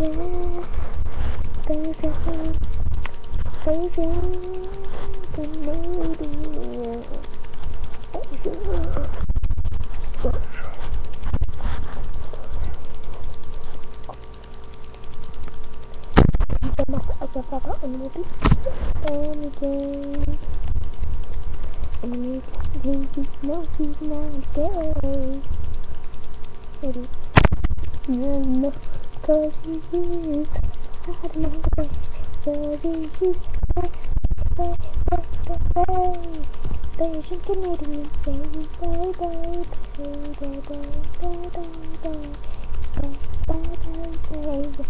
you, thank you, thank you, Canadian, thank you. Papa and Moody and again and Daisy no she's not gay Ready? No, no cause is I don't know the cause he is hey, hey, hey, hey, BajanCanadian, baby, bye, bye, bye, bye, bye, bye, bye, bye, bye, bye, bye, bye.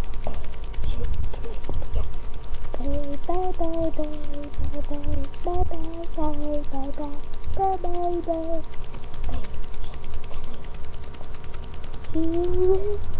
Bye bye bye bye bye bye bye bye bye bye bye bye bye. You will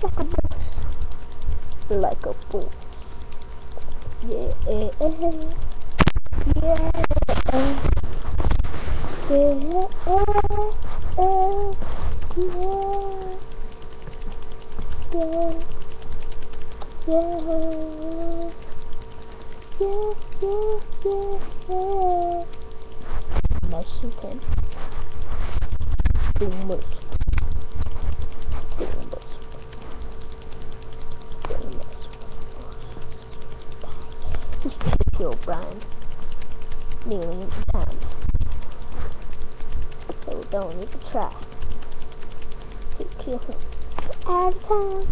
Like a boss. Like a boss. Yeah. Yeah. Yeah. Yeah. Yeah. Yeah. Yeah, yeah, yeah, yeah. Mexican. Boomers. Boomers. Boomers. Killed Brian millions of times. So don't even try to kill him at a time.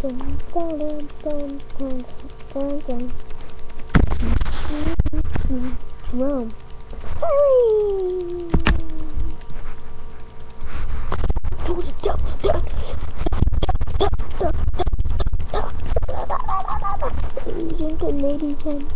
Dun, dun, dun, dun, dun, dun, dun. Jerome. Hurry! Good lady, then.